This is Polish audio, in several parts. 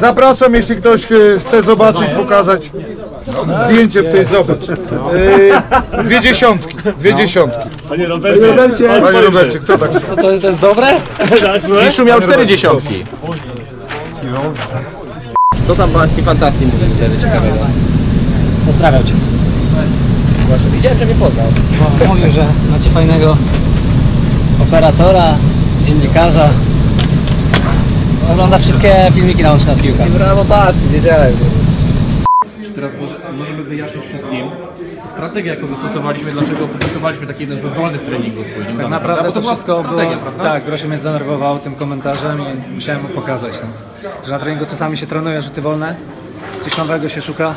Zapraszam, jeśli ktoś e, chce zobaczyć, pokazać zdjęcie w tej zobacz. E, Dwie dziesiątki, dwie dziesiątki. Panie Robercie, Panie Robercie, kto tak? To, to jest dobre? Mistrzu miał cztery dziesiątki. Co tam Basti Fantasti mówisz wtedy ciekawego? Pozdrawiam Cię. Właśnie widziałem, że mnie poznał. No, mówił, że macie fajnego operatora, dziennikarza. Ogląda wszystkie filmiki nauczne z piłka. Brawo Basti, wiedziałem. Teraz może, możemy wyjaśnić wszystkim strategię, jaką zastosowaliśmy, dlaczego publikowaliśmy taki jeden rzut wolny z treningu twój. Tak naprawdę to była wszystko było... prawda? Tak, Grosio mnie zdenerwował tym komentarzem i musiałem mu pokazać, no, że na treningu czasami się trenuje rzuty wolne, coś nowego się szuka,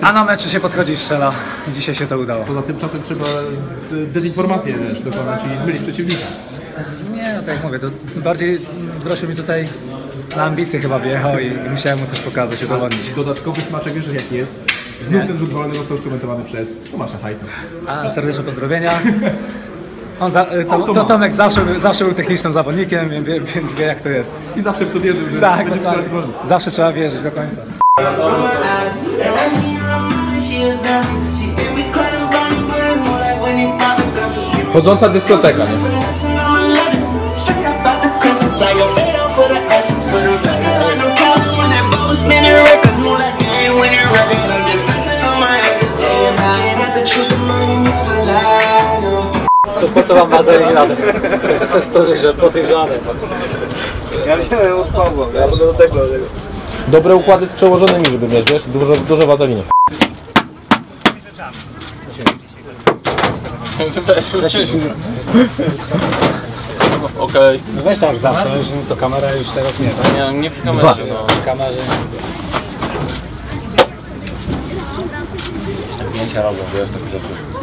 a na meczu się podchodzi i strzela. I dzisiaj się to udało. Poza tym czasem trzeba z dezinformację też dokonać, czyli zmylić przeciwnika. Nie, no tak jak mówię, to bardziej Grosio mi tutaj na ambicje chyba wjechał i, musiałem mu coś pokazać, udowodnić. Dodatkowy smaczek wiesz jaki jest? Znów ten rzut wolny został skomentowany przez Tomasza Hajta. A, serdeczne pozdrowienia. On za, to, to. Tomek zawsze, był- zawsze był technicznym zawodnikiem, więc wie jak to jest. I zawsze w to wierzył, że Tak, strzelać wolny. zawsze trzeba wierzyć do końca. Chodząca dyskoteka, nie? To po co wam wazelina? To jest podejrzane. podejrzane. Ja wziąłem od Pawła, ja będę do tego. do tego. Dobre układy z przełożonymi, żeby mieć, wiesz? Dużo, dużo wazeliny. Okej. No weź tak zawsze, już co kamera już teraz nie. Nie, nie przy kamerze, no. Kamerze. genç Arap oluyor.